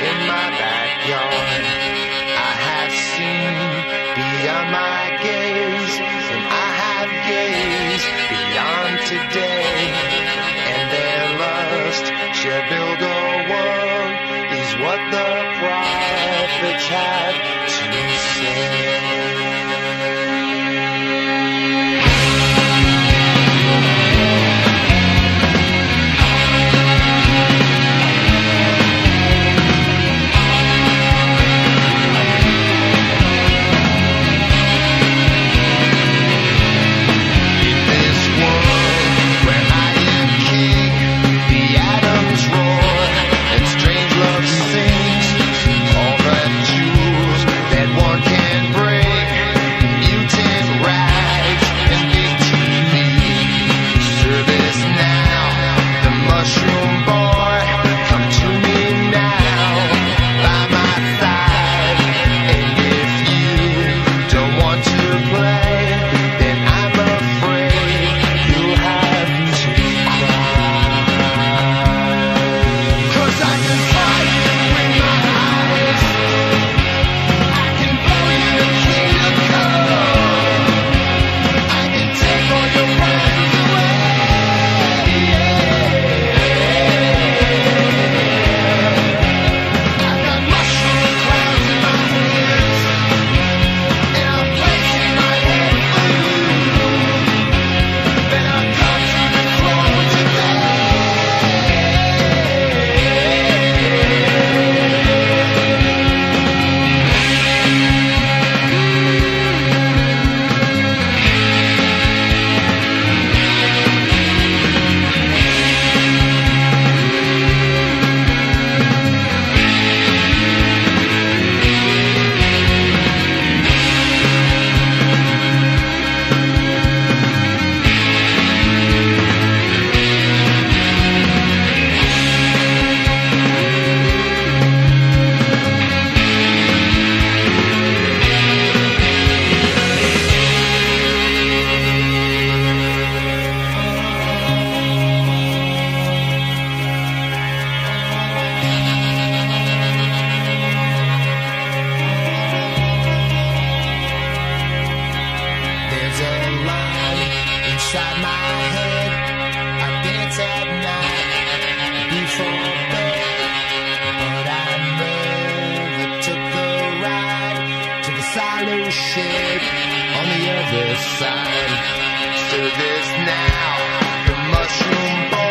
in my backyard. I have seen beyond my gaze, and I have gazed beyond today. inside my head. I at night before bed, but I never took the ride to the on the other side. So this now the mushroom ball.